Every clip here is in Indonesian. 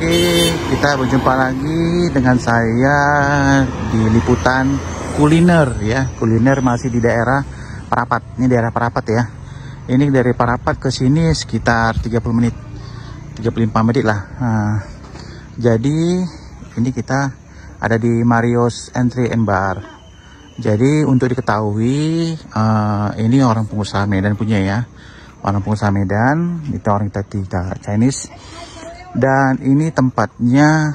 Oke, kita berjumpa lagi dengan saya di liputan kuliner ya. Kuliner masih di daerah Parapat. Ini daerah Parapat ya. Ini dari Parapat ke sini sekitar 30 menit. 35 menit lah. Nah, jadi ini kita ada di Marios Entry and Bar. Jadi untuk diketahui uh, ini orang pengusaha Medan punya ya. Orang pengusaha Medan, itu orang kita Chinese dan ini tempatnya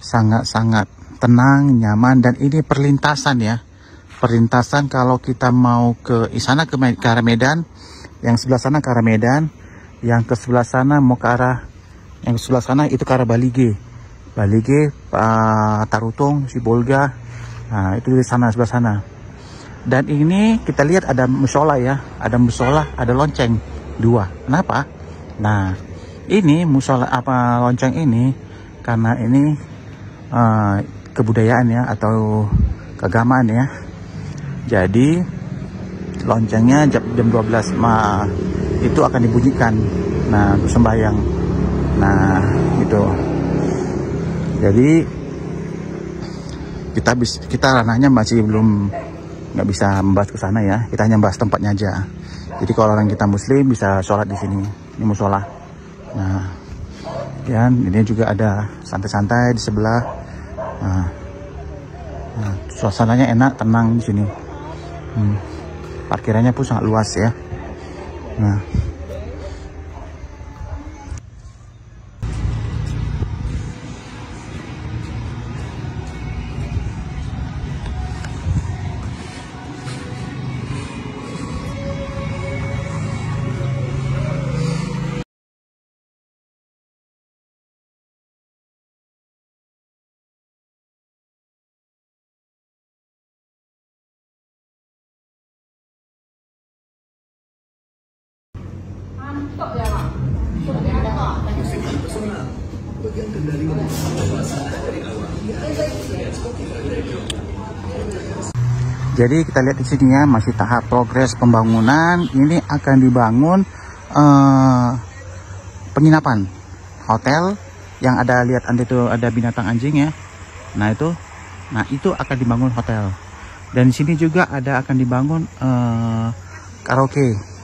sangat-sangat uh, tenang, nyaman dan ini perlintasan ya. Perlintasan kalau kita mau ke sana ke, ke arah Medan, yang sebelah sana ke arah Medan, yang ke sebelah sana mau ke arah yang sebelah sana itu ke arah Balige. Balige, uh, Tarutung, Sibolga. Nah, itu di sana sebelah sana. Dan ini kita lihat ada musola ya, ada musola, ada lonceng dua. Kenapa? Nah, ini musola apa lonceng ini karena ini uh, kebudayaan ya atau keagamaan ya. Jadi loncengnya jam, jam 12 ma itu akan dibunyikan. Nah untuk sembahyang. Nah itu jadi kita bisa kita ranahnya masih belum nggak bisa membahas ke sana ya. Kita hanya bahas tempatnya aja. Jadi kalau orang kita muslim bisa sholat di sini. Ini musola Nah, ya ini juga ada santai-santai di sebelah. Nah, nah, suasananya enak, tenang di sini. Hmm, parkirannya pun sangat luas ya. Nah. Jadi kita lihat di sini ya masih tahap progres pembangunan. Ini akan dibangun uh, penginapan hotel yang ada lihat anda itu ada binatang anjing ya. Nah itu, nah itu akan dibangun hotel. Dan di sini juga ada akan dibangun uh, karaoke.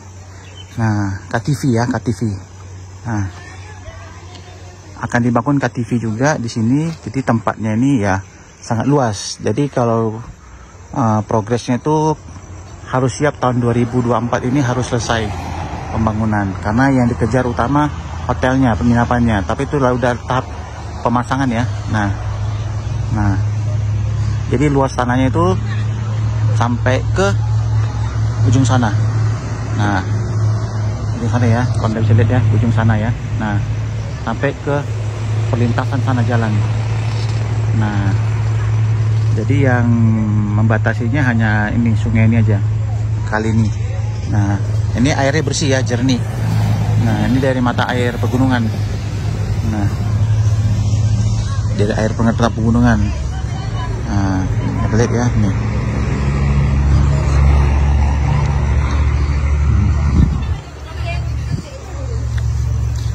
Nah KTV ya KTV. Nah akan dibangun KTV juga di sini. Jadi tempatnya ini ya sangat luas. Jadi kalau uh, progresnya itu harus siap tahun 2024 ini harus selesai pembangunan karena yang dikejar utama hotelnya penginapannya tapi itu udah tahap pemasangan ya nah nah jadi luas tanahnya itu sampai ke ujung sana nah ujung sana ya kalau bisa lihat ya ujung sana ya. Nah sampai ke perlintasan sana jalan. Nah jadi yang membatasinya hanya ini sungai ini aja kali ini. Nah ini airnya bersih ya jernih. Nah ini dari mata air pegunungan. Nah dari air pengetap pegunungan. Nah lihat ya nih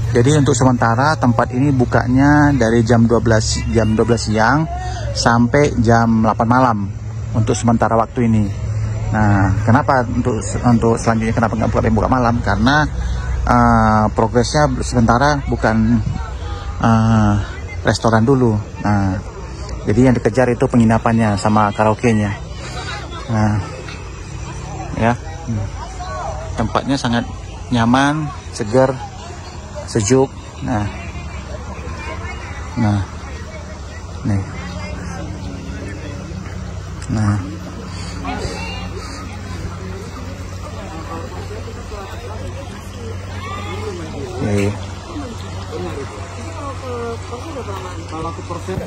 Jadi untuk sementara tempat ini bukanya dari jam 12 jam 12 siang sampai jam 8 malam untuk sementara waktu ini. Nah, kenapa untuk untuk selanjutnya kenapa nggak buka buka malam? Karena uh, progresnya sementara bukan uh, restoran dulu. Nah, jadi yang dikejar itu penginapannya sama karaoke-nya. Nah, ya, tempatnya sangat nyaman, segar, sejuk. Nah. Nah. Nih. Nah. Kalau ke persen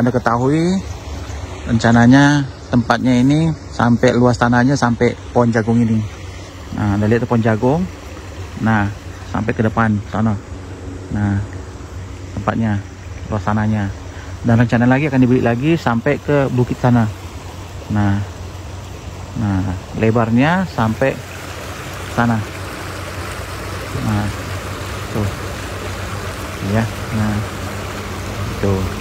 anda ketahui rencananya tempatnya ini sampai luas tanahnya sampai pohon jagung ini. Nah anda lihat pohon jagung. Nah sampai ke depan sana. Nah tempatnya luas tanahnya. Dan rencana lagi akan dibeli lagi sampai ke bukit sana nah nah lebarnya sampai sana. Nah tuh. Ya nah tuh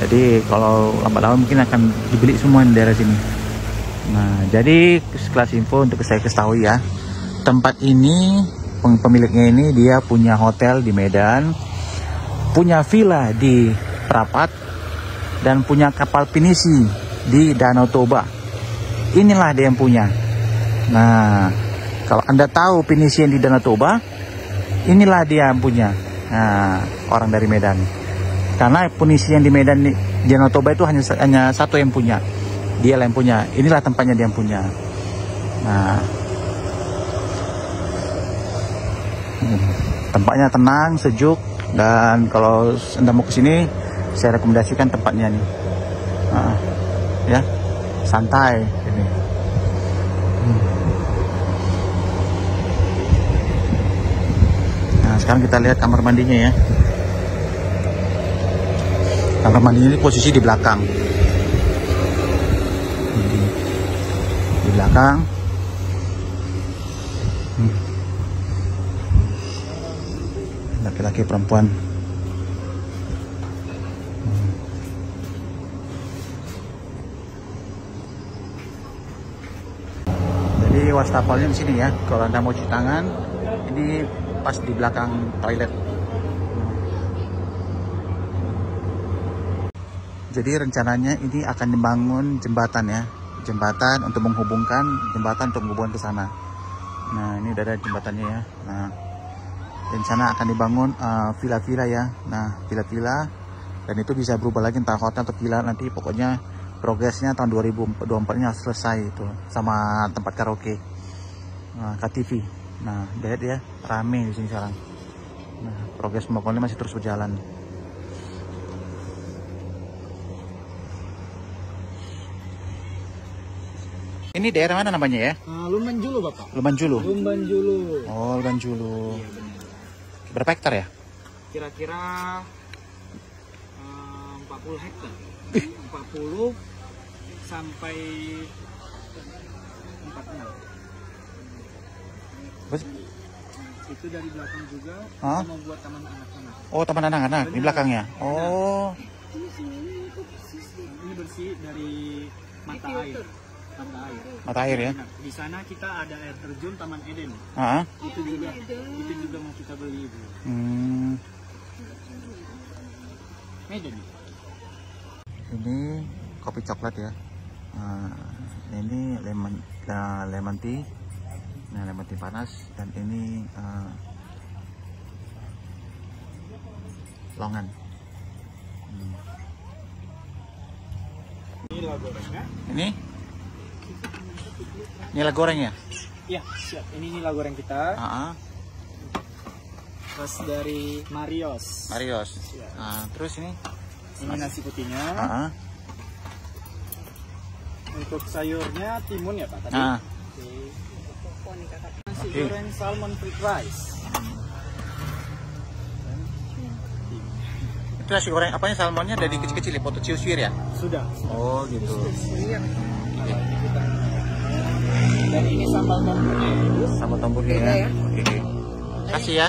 jadi kalau lambat laun mungkin akan dibeli semua di daerah sini. Nah jadi sekelas info untuk saya ketahui ya. Tempat ini pemiliknya ini dia punya hotel di Medan punya villa di Prapat dan punya kapal pinisi di Danau Toba. Inilah dia yang punya. Nah kalau anda tahu pinisi yang di Danau Toba inilah dia yang punya. Nah, orang dari Medan karena punisi yang di Medan Danau Toba itu hanya hanya satu yang punya. Dia yang punya. Inilah tempatnya dia yang punya. Nah. Tempatnya tenang sejuk dan kalau anda mau ke sini saya rekomendasikan tempatnya nih. Nah, ya. Santai ini. Hmm. nah sekarang kita lihat kamar mandinya ya kamar mandinya ini posisi di belakang. Hmm. di belakang. Hmm. laki-laki perempuan. Jadi wastafelnya di sini ya. Kalau anda mau cuci tangan ini pas di belakang toilet jadi rencananya ini akan dibangun jembatan ya. Jembatan untuk menghubungkan jembatan untuk menghubungkan ke sana. Nah ini udah ada jembatannya ya. Nah dan sana akan dibangun uh, villa-villa uh, ya. Nah villa-villa dan itu bisa berubah lagi entah hotel atau villa nanti pokoknya progresnya tahun 2024 nya selesai itu sama tempat karaoke. Nah, KTV nah lihat ya rame di sini sekarang. Nah progres pembangunannya masih terus berjalan Ini daerah mana namanya ya? Uh, Lumban Julu, Bapak. Lumban Julu. Lumban Julu. Oh, Lumban Julu. Iya, benar. Berapa hektar ya? Kira-kira uh, 40 hektar. 40 sampai 46. Bus? Itu dari belakang juga mau buat taman anak-anak. Oh, taman anak-anak di belakangnya. Oh. Ini bersih dari mata air. Mata air. Mata air ya. Nah, di sana kita ada air terjun Taman Eden. Ah. Itu juga itu juga mau kita beli, Bu. Hmm. Medan. Ini kopi coklat ya. Nah, ini lemon uh, lemon tea. Nah, lemon tea panas dan ini uh, longan. Hmm. Ini nila goreng ya? Iya, siap. Ini nila goreng kita. Ah, ah. Terus dari Marios. Marios. Ah, terus ini? Ini nasi putihnya. Ah, ah. Untuk sayurnya timun ya Pak tadi. Ah. Oke. Nasi Oke. goreng salmon fried rice. Itu nasi goreng apanya salmonnya dari kecil-kecil ya, potong ciuswir ya? Sudah. Oh, gitu. Dan ini sambal tombol. Sama tombulnya ya. Oke. Kasih ya.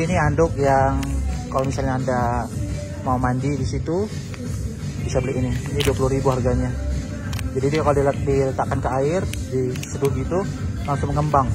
Jadi ini anduk yang kalau misalnya anda mau mandi di situ bisa beli ini. Ini 20.000 harganya. Jadi dia kalau dilet- diletakkan ke air, diseduh gitu langsung mengembang.